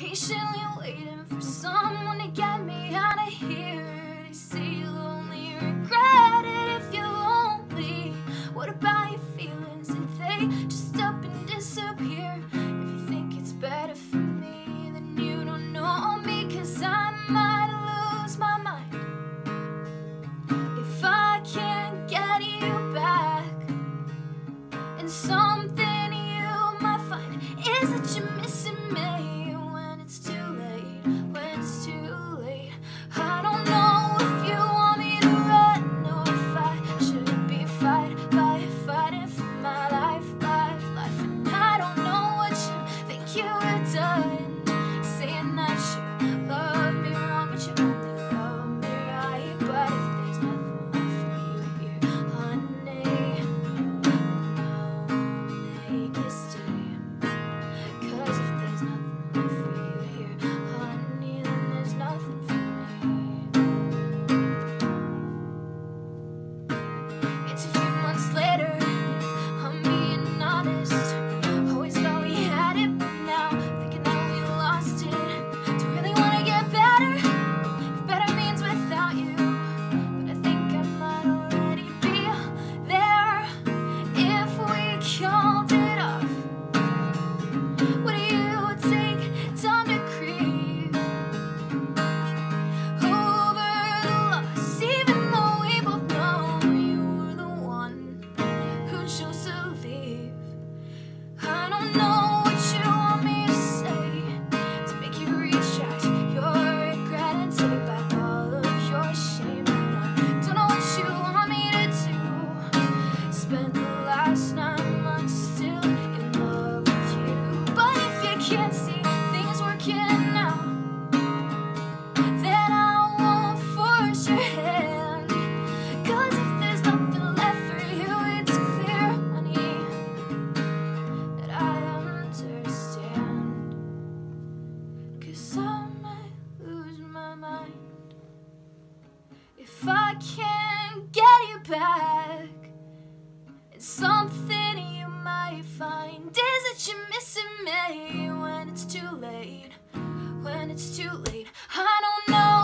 Patiently waiting for someone to get me out of here. They say you'll only regret it if you're lonely. What about your feelings? Did they just up and disappear? If you think it's better for me, then you don't know me, cause I might lose my mind. If I can't get you Cause I might lose my mind. If I can't get you back It's something you might find. Is that you're missing me When it's too late? When it's too late. I don't know